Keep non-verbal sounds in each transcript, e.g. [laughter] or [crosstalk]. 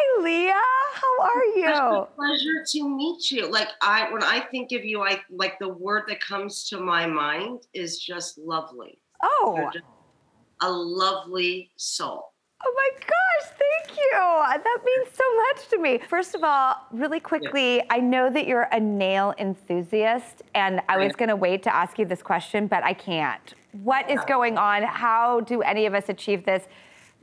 Hi, Leah. How are you? It's a pleasure to meet you. Like I, when I think of you, I like the word that comes to my mind is just lovely. Oh, just a lovely soul. Oh my gosh, thank you. That means so much to me. First of all, really quickly, yeah. I know that you're a nail enthusiast, and I was going to wait to ask you this question, but I can't. What is going on? How do any of us achieve this?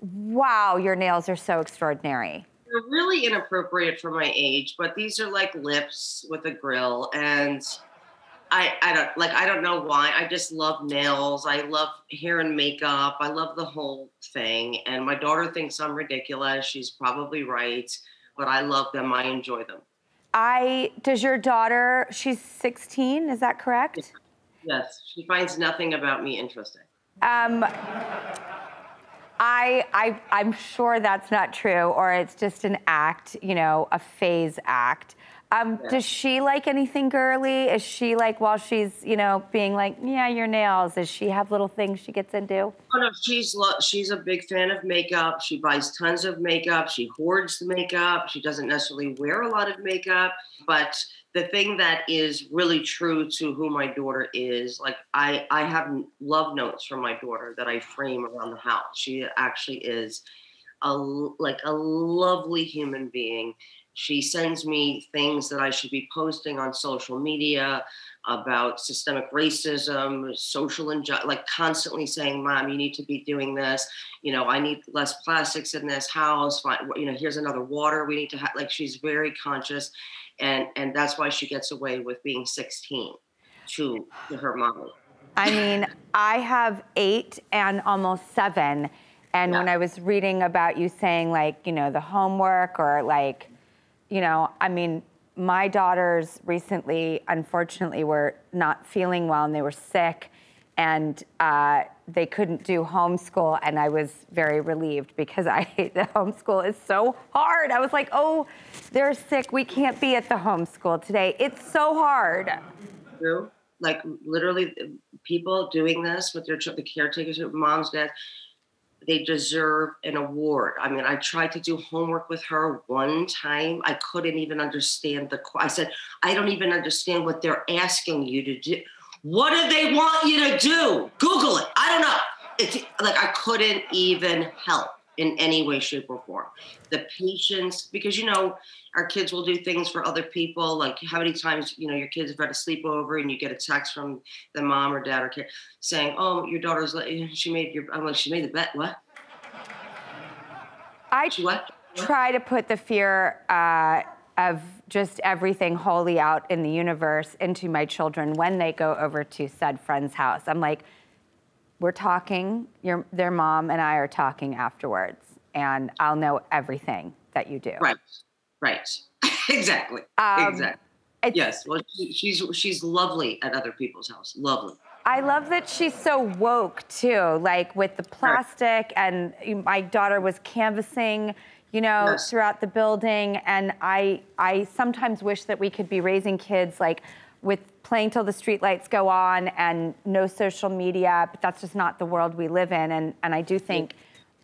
Wow, your nails are so extraordinary. They're really inappropriate for my age, but these are like lips with a grill, and I, I don't like I don't know why. I just love nails. I love hair and makeup. I love the whole thing. And my daughter thinks I'm ridiculous. She's probably right, but I love them. I enjoy them. I does your daughter, she's 16, is that correct? Yes. She finds nothing about me interesting. Um I, I, I'm sure that's not true, or it's just an act, you know, a phase act. Um, yeah. Does she like anything girly? Is she like while she's you know being like yeah your nails? Does she have little things she gets into? Oh no, she's lo- she's a big fan of makeup. She buys tons of makeup. She hoards the makeup. She doesn't necessarily wear a lot of makeup, but the thing that is really true to who my daughter is, like I I have love notes from my daughter that I frame around the house. She actually is a like a lovely human being she sends me things that I should be posting on social media about systemic racism, social injustice, like constantly saying, Mom, you need to be doing this. You know, I need less plastics in this house. You know, here's another water we need to have. Like, she's very conscious. And, and that's why she gets away with being 16 to, to her mom. I mean, I have eight and almost seven. And yeah. when I was reading about you saying, like, you know, the homework or like, you know, I mean, my daughters recently, unfortunately, were not feeling well and they were sick and uh, they couldn't do homeschool. And I was very relieved because [laughs] I hate the homeschool is so hard. I was like, oh, they're sick. We can't be at the homeschool today. It's so hard. Like literally, people doing this with their the caretakers, moms, dads they deserve an award. I mean, I tried to do homework with her one time. I couldn't even understand the. I said, I don't even understand what they're asking you to do. What do they want you to do? Google it. I don't know. It's like I couldn't even help in any way, shape, or form. The patience, because you know, our kids will do things for other people. Like how many times, you know, your kids have had a sleepover and you get a text from the mom or dad or kid saying, "Oh, your daughter's she made your." I'm like, she made the bet. What? I what? try to put the fear uh, of just everything wholly out in the universe into my children when they go over to said friend's house. I'm like, we're talking. Your their mom and I are talking afterwards, and I'll know everything that you do. Right. Right. [laughs] exactly. Um, exactly. Yes. Well, she, she's she's lovely at other people's house. Lovely. I love that she's so woke too, like with the plastic. And my daughter was canvassing, you know, yes. throughout the building. And I I sometimes wish that we could be raising kids like with playing till the streetlights go on and no social media. But that's just not the world we live in. And and I do think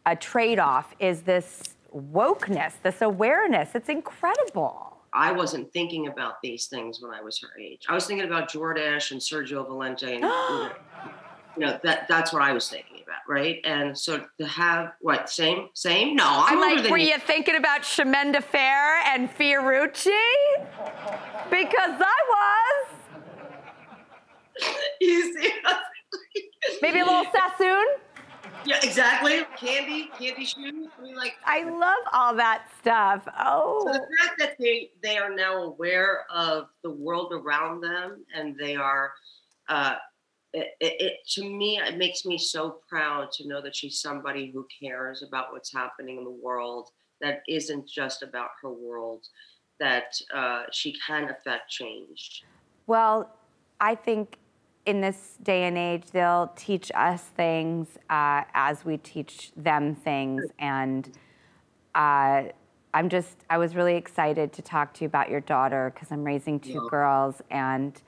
a trade-off is this wokeness, this awareness. It's incredible. I wasn't thinking about these things when I was her age. I was thinking about Jordache and Sergio Valente, and [gasps] you know that that's what I was thinking about, right? And so to have what same same? No, I'm, I'm like, were you. you thinking about Chemin de Fer and Fiorucci? Because I was. [laughs] you see, maybe a little Sassoon. Yeah, exactly. Candy, candy shoes. I mean, like I love all that stuff. Oh, so the fact that they they are now aware of the world around them and they are, uh, it, it, it to me it makes me so proud to know that she's somebody who cares about what's happening in the world. That isn't just about her world. That uh, she can affect change. Well, I think in this day and age, they'll teach us things uh, as we teach them things. And uh, I'm just, I was really excited to talk to you about your daughter because I'm raising two yeah. girls and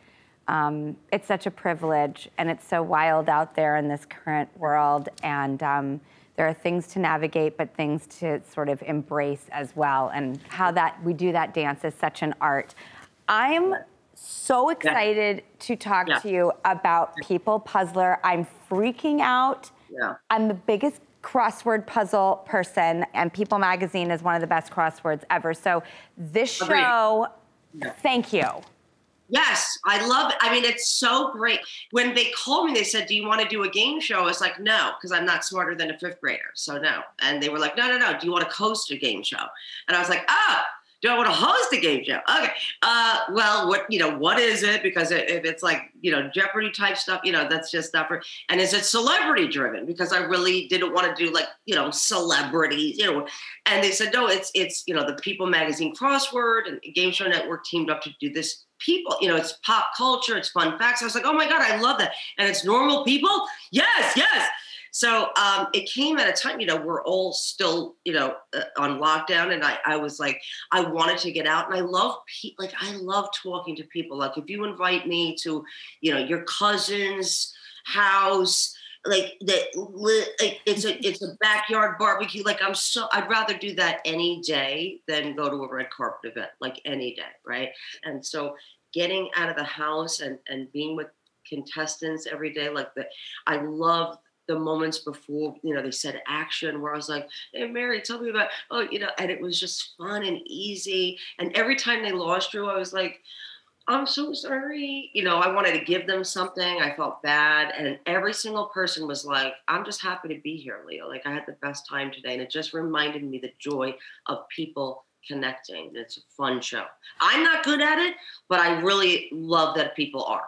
um, it's such a privilege and it's so wild out there in this current world. And um, there are things to navigate, but things to sort of embrace as well. And how that we do that dance is such an art. I'm so excited yeah. to talk yeah. to you about People Puzzler. I'm freaking out. Yeah. I'm the biggest crossword puzzle person, and People Magazine is one of the best crosswords ever. So this show, yeah. thank you. Yes, I love it. I mean, it's so great. When they called me, they said, Do you want to do a game show? I was like, No, because I'm not smarter than a fifth grader. So, no. And they were like, No, no, no. Do you want to host a game show? And I was like, Ah, do I want to host a game show? Okay. Uh, well, what you know, what is it? Because if it's like you know Jeopardy type stuff, you know, that's just not for. And is it celebrity driven? Because I really didn't want to do like you know celebrities, you know. And they said no, it's it's you know the People Magazine crossword and Game Show Network teamed up to do this people. You know, it's pop culture, it's fun facts. I was like, oh my god, I love that. And it's normal people. Yes, yes. So um, it came at a time, you know, we're all still, you know, uh, on lockdown, and I, I was like, I wanted to get out, and I love, pe- like, I love talking to people. Like, if you invite me to, you know, your cousin's house, like that, like, it's a [laughs] it's a backyard barbecue. Like, I'm so, I'd rather do that any day than go to a red carpet event, like any day, right? And so, getting out of the house and and being with contestants every day like that i love the moments before, you know, they said action where I was like, hey, Mary, tell me about, oh, you know, and it was just fun and easy. And every time they lost Drew, I was like, I'm so sorry. You know, I wanted to give them something. I felt bad. And every single person was like, I'm just happy to be here, Leah. Like, I had the best time today. And it just reminded me the joy of people connecting. It's a fun show. I'm not good at it, but I really love that people are.